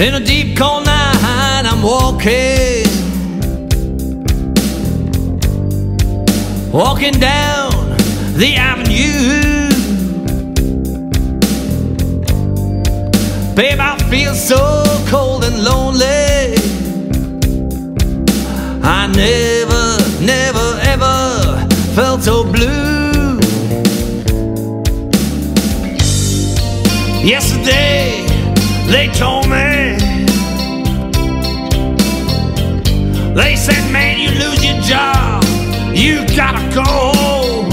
In a deep cold night, I'm walking. Walking down the avenue. Babe, I feel so cold and lonely. I never, never, ever felt so blue. Yesterday, they told me. They said, man, you lose your job. You gotta go. home.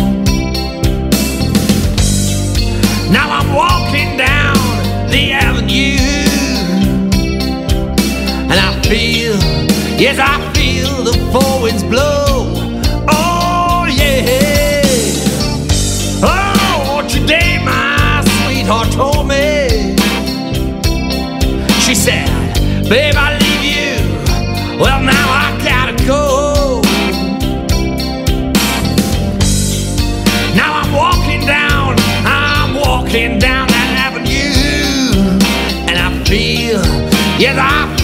Now I'm walking down the avenue. And I feel, yes, I feel the four winds blow. Oh, yeah. Oh, today my sweetheart told me. She said, Babe, I leave you. Well, now yes, I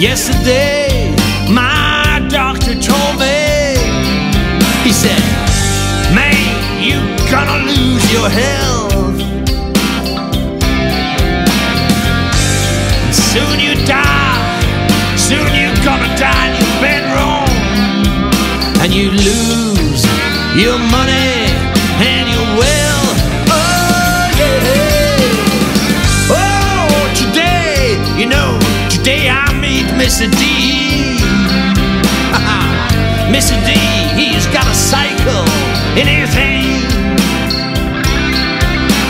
Yesterday, my doctor told me, he said, Man, you gonna lose your health. Soon you die, soon you gonna die in your bedroom. And you lose your money and your wealth. Mr. D. Mr. D, he's got a cycle in his hand.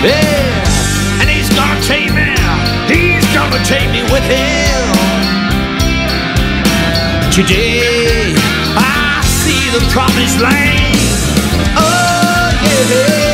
Yeah, and he's gonna take me, he's gonna take me with him. Today, I see the promised land. Oh, yeah.